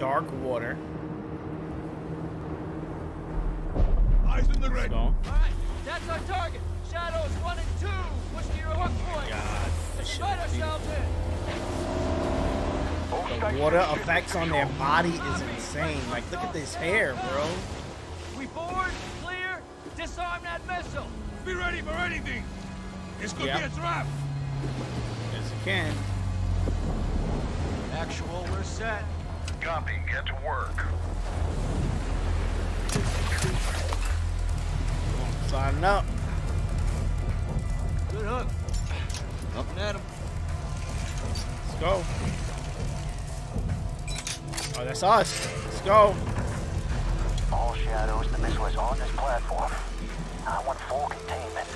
dark water. Eyes in the red. All right, that's our target. Shadows one and two. Push to your hook point. God, Let's shit invite ourselves in. The water effects on their body is insane. Like, look at this hair, bro. We board, clear, disarm that missile. Be ready for anything. This could Yeah. be a trap. Yes, you can. Actual, we're set. Copy. Get to work. Sliding up. Good hook. Up and at him. Let's go. Oh, that's us. Let's go. All shadows, the missile is on this platform. I want full containment.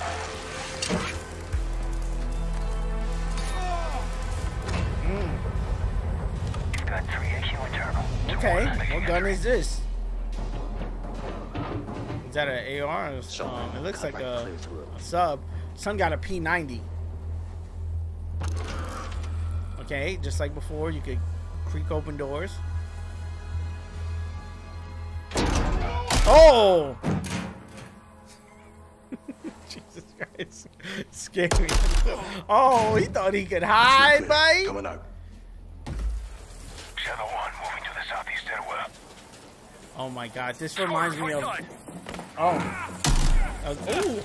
Okay. What gun is this? Is that an AR? or Um, it looks like a, a sub. Son got a P90. Okay, just like before, you could creak open doors. Oh! Jesus Christ. Scared me. Oh, he thought he could hide, buddy. Coming out. Shadow 1 moving to the southeast stairwell. Oh my god, this reminds me of. Oh. I was, ooh.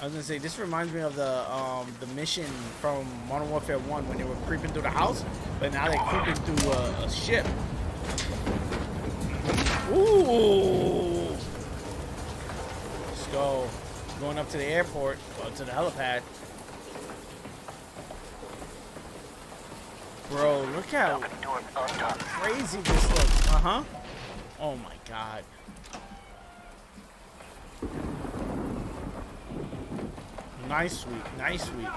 I was gonna say this reminds me of the um the mission from Modern Warfare One when they were creeping through the house, but now they're creeping through a, a ship. Ooh. Let's go. Going up to the airport, or to the helipad. Bro, look how Open door undone. crazy this looks. Uh huh. Oh my god. Nice sweep. Nice sweep.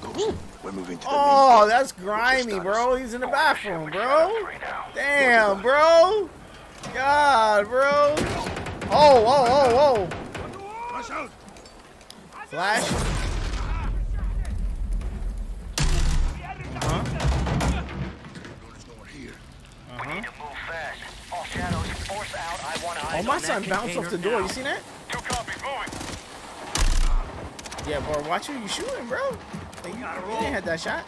Ghost, we're moving to the Oh, that's grimy, bro. He's in the bathroom, bro. Damn, bro. God, bro. Oh, oh, oh, oh. Flash. We need to move fast. All shadows, force out. I want eyes Oh, my on son bounced off the door. You seen that? Two copies, moving. Yeah, bro. Watch who you shooting, bro. Like, you, you didn't hit that shot.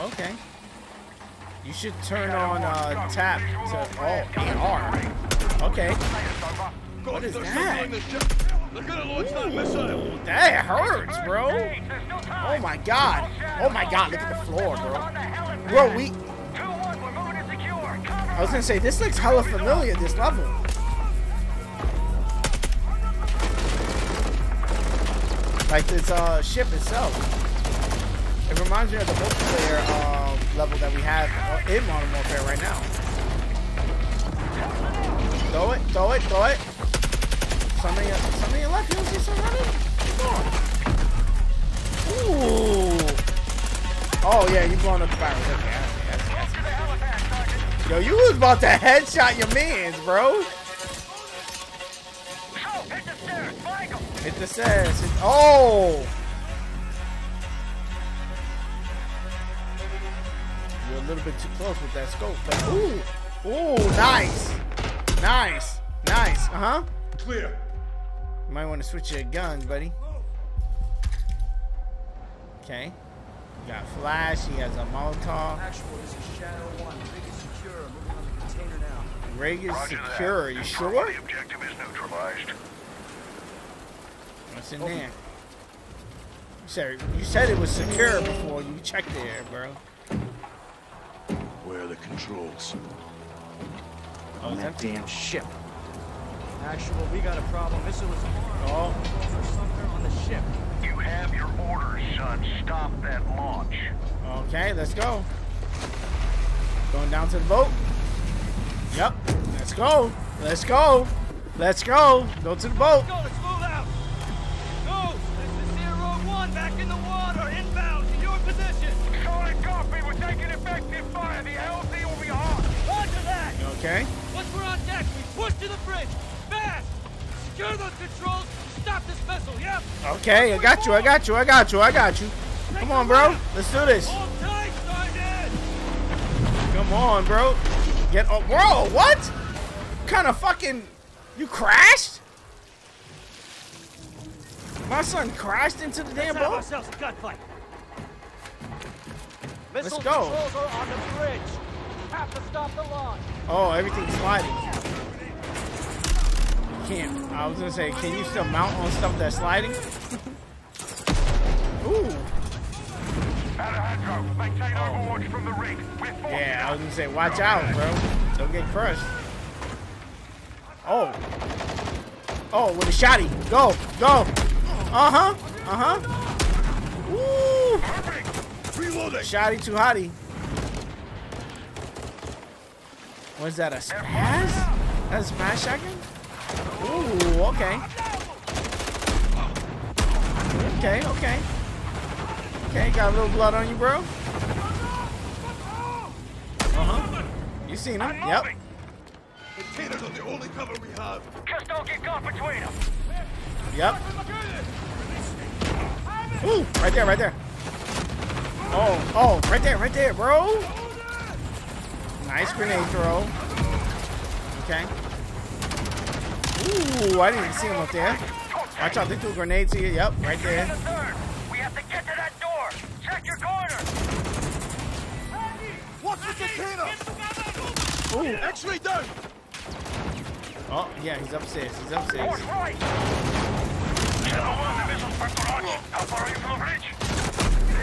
Okay. You should turn on uh, tap to oh AR. Okay. What is that? Launch that missile. That hurts, bro. Oh my god. Oh my god. Look at the floor, bro. Bro, we. I was gonna say this looks hella familiar. This level. Like this uh, ship itself. It reminds me of the multiplayer um, level that we have uh, in Modern Warfare right now. Throw it, throw it, throw it. Somebody, somebody left. You see some running? Ooh. Oh yeah, you blowing up the barrels. Okay, see, I see. Yo, you was about to headshot your mans, bro. Hit the stairs. Hit- oh! You're a little bit too close with that scope. But ooh, ooh, nice, nice, nice. Uh huh. Clear. You might want to switch your guns, buddy. Okay. Got flash. He has a Molotov. Actual, this is Shadow One. Rig is secure. Moving on the container now. Rig is Roger that. secure. You sure? The objective is neutralized. What's in there? You said, you said it was secure before you checked there, bro. Where are the controls? Oh, is that damn ship. Actual, we got a problem. Missile is armed. Oh. Controls are somewhere on the ship. You have your orders, son. Stop that launch. Okay, let's go. Going down to the boat. Yep. Let's go. Let's go. Let's go. Go to the boat. Let's Go, let's move out. Go. This is Zero One. Back in the water. Inbound to your position. Solid copy. We're taking effective fire. The LZ will be hot. Roger that. Okay. Once we're on deck, we push to the bridge. Fast. Secure those controls. Stop this. Yep. Okay, I got you. I got you. I got you. I got you. Come on, bro. Let's do this. Hold tight, Sergeant! Come on, bro. Get oh, bro. What? Kind of fucking. You crashed? My son crashed into the damn boat. ourselves a gunfight. Let's go. controls are on the bridge. Have to stop the launch. Oh, everything's sliding. Can't. I was gonna say, can you still mount on stuff that's sliding? Ooh. Yeah, I was gonna say, watch out, bro. Don't get crushed. Oh. Oh, with a shotty. Go, go. Uh huh. Uh huh. Woo. Shotty too hotty. Was that a smash? That's a spaz shotgun? Ooh, okay. Okay, okay. Okay, got a little blood on you, bro. Uh-huh. You seen him? Yep. Containers are the only cover we have. Just don't get caught between them. Yep. Ooh, right there, right there. Oh, oh, right there, right there, bro. Nice grenade throw. Okay. Ooh, I didn't even see him up there. Watch out, they threw a grenade to you. Yep, right there. We have to get to that door. Check your corner. Watch the container. Ooh. X-ray down. Oh, yeah, he's upstairs. He's upstairs. Force right. Shadow 1, the missile's for Karachi. How far are you from the bridge?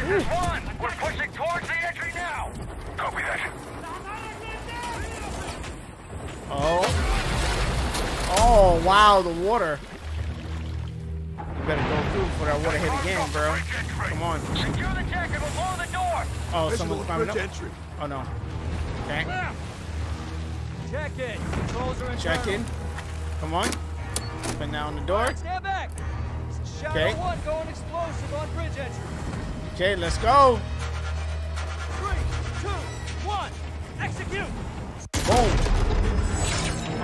This is 1. We're pushing towards the entry now. Copy that. Oh. Oh, wow, the water. You better go through before that water hit again, bro. Come on. Secure the deck and we'll blow the door. Oh, Visible someone's climbing up. entry. Oh, no. Okay. Check in. Controls are Check internal. in. Come on. Open down the door. Stand back. Shadow Okay. 1 going explosive on bridge entry. Okay, let's go. Three, two, one. Execute. Boom.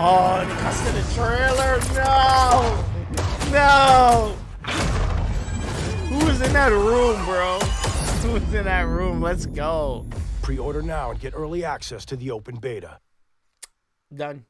Oh, the cuts to the trailer. No. No. Who's in that room, bro? Who's in that room? Let's go. Pre-order now and get early access to the open beta. Done.